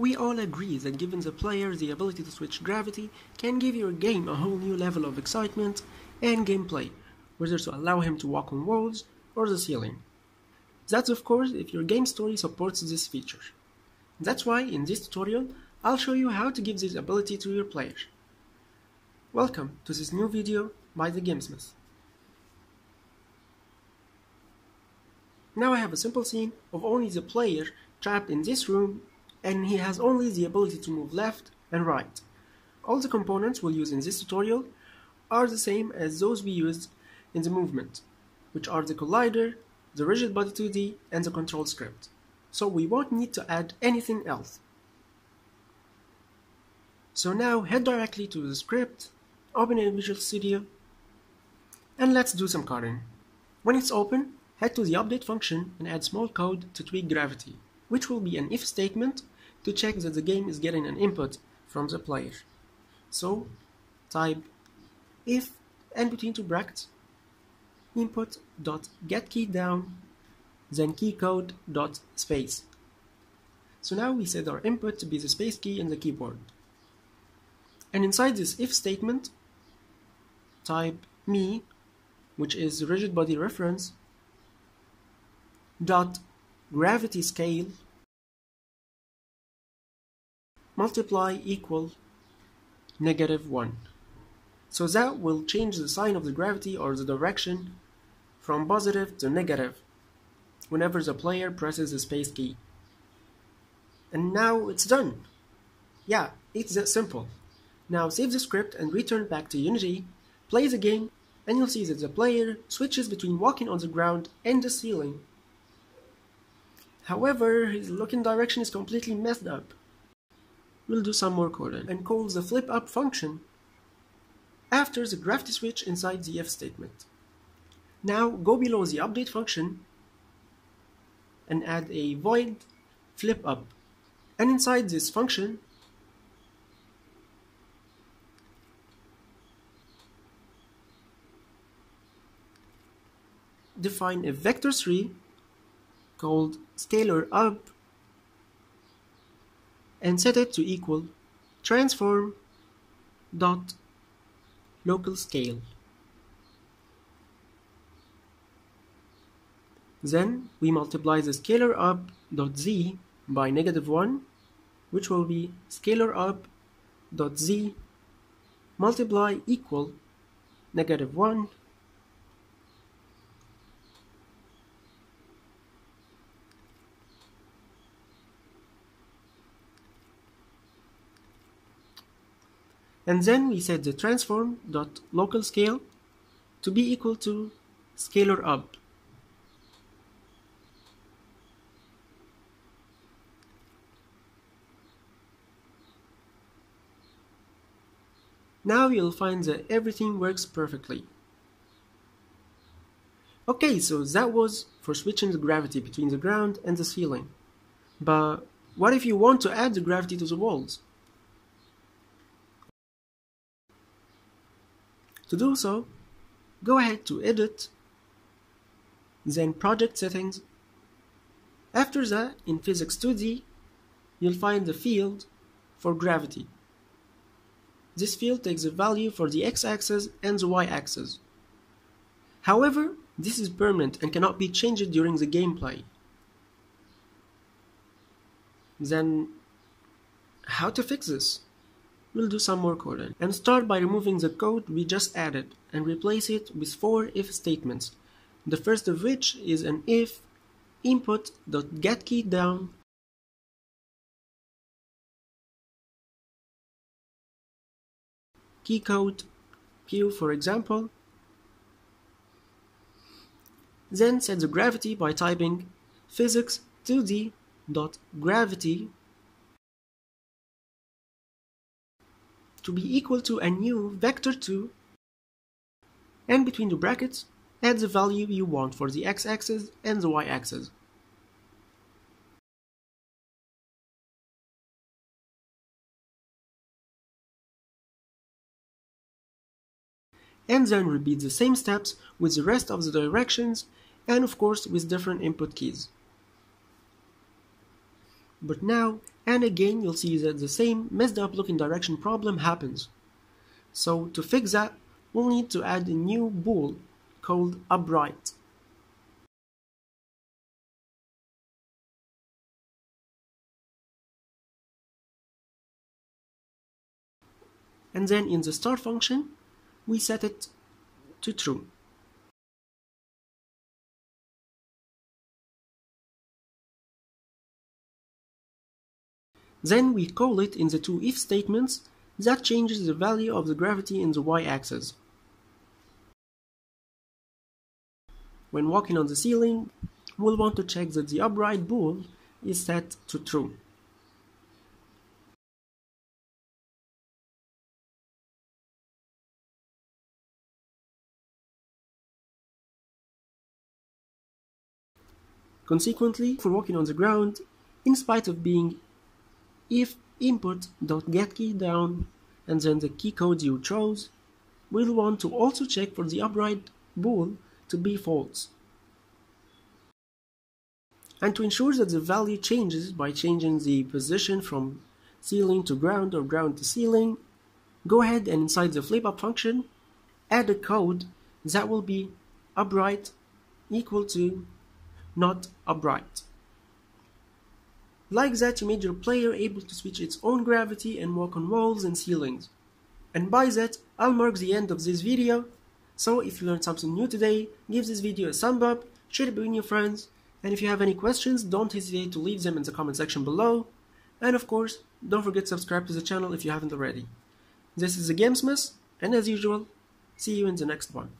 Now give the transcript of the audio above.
We all agree that giving the player the ability to switch gravity can give your game a whole new level of excitement and gameplay, whether to allow him to walk on walls or the ceiling. That's of course if your game story supports this feature. That's why in this tutorial I'll show you how to give this ability to your player. Welcome to this new video by the Game Smith. Now I have a simple scene of only the player trapped in this room and he has only the ability to move left and right. All the components we'll use in this tutorial are the same as those we used in the movement, which are the collider, the rigid body 2D, and the control script. So we won't need to add anything else. So now head directly to the script, open it in Visual Studio, and let's do some coding. When it's open, head to the update function and add small code to tweak gravity, which will be an if statement to check that the game is getting an input from the player. So type if and between two brackets input dot get key down then key code dot space. So now we set our input to be the space key in the keyboard. And inside this if statement type me which is rigid body reference dot gravity scale multiply equal negative 1. So that will change the sign of the gravity or the direction from positive to negative whenever the player presses the space key. And now it's done. Yeah, it's that simple. Now save the script and return back to Unity, play the game, and you'll see that the player switches between walking on the ground and the ceiling. However, his looking direction is completely messed up. We'll do some more coding and call the flip up function after the gravity switch inside the if statement. Now go below the update function and add a void flip up and inside this function define a vector 3 called scalar up and set it to equal transform dot local scale. Then we multiply the scalar up dot z by negative 1 which will be scalar up dot z multiply equal negative 1 and then we set the transform dot local scale to be equal to scalar up Now you'll find that everything works perfectly. Okay, so that was for switching the gravity between the ground and the ceiling. But what if you want to add the gravity to the walls? To do so, go ahead to Edit, then Project Settings. After that, in Physics 2D, you'll find the field for gravity. This field takes a value for the x-axis and the y-axis. However, this is permanent and cannot be changed during the gameplay. Then, how to fix this? We'll do some more coding. And start by removing the code we just added and replace it with four if statements. The first of which is an if input.getKeyDown down key code Q for example. Then set the gravity by typing physics 2d to be equal to a new vector 2 and between the brackets add the value you want for the x-axis and the y-axis. And then repeat the same steps with the rest of the directions and of course with different input keys. But now and again you'll see that the same messed up looking direction problem happens. So to fix that, we'll need to add a new bool called upright. And then in the start function, we set it to true. Then we call it in the two if statements that changes the value of the gravity in the y-axis. When walking on the ceiling, we'll want to check that the upright bool is set to true. Consequently, for walking on the ground, in spite of being if input.getKey down and then the key code you chose, we'll want to also check for the upright bool to be false. And to ensure that the value changes by changing the position from ceiling to ground or ground to ceiling, go ahead and inside the flip up function, add a code that will be upright equal to not upright. Like that you made your player able to switch its own gravity and walk on walls and ceilings. And by that, I'll mark the end of this video, so if you learned something new today, give this video a thumb up, share it with your friends, and if you have any questions, don't hesitate to leave them in the comment section below, and of course, don't forget to subscribe to the channel if you haven't already. This is the Game Smith, and as usual, see you in the next one.